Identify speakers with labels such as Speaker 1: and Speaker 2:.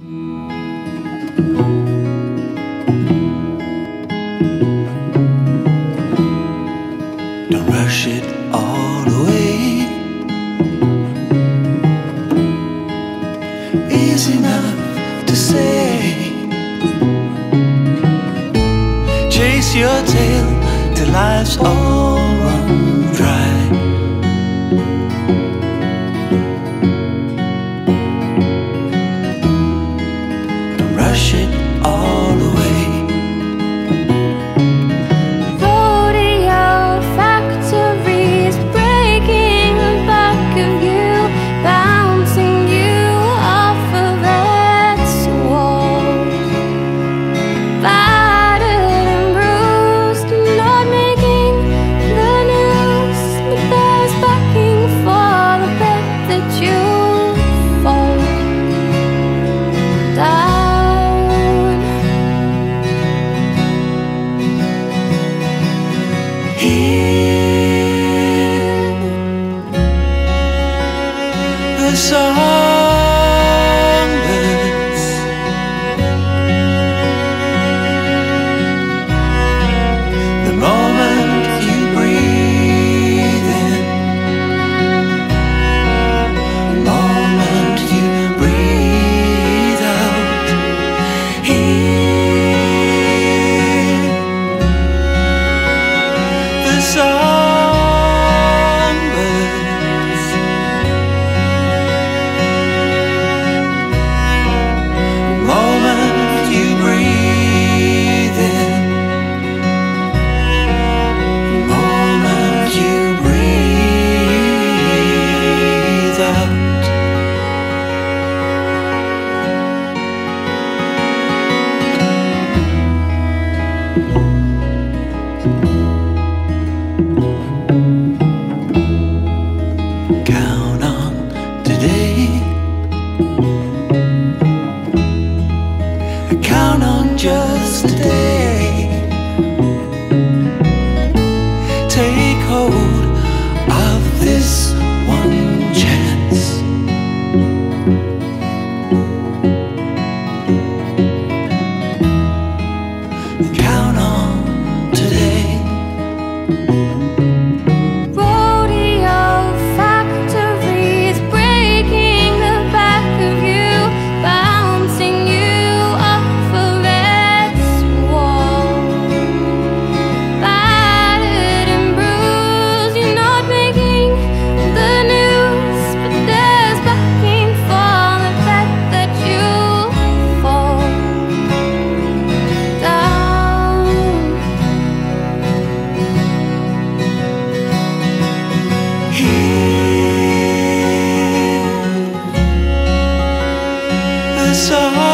Speaker 1: Don't rush it all away. Is enough to say. Chase your tail till life's over. all
Speaker 2: the silence The
Speaker 1: moment you breathe in. The moment you breathe out. Hear The song. count on just a day. side.